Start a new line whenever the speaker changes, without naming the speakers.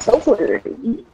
首府的人一